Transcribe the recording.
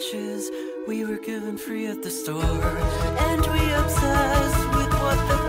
riches we were given free at the store, and we obsess with what the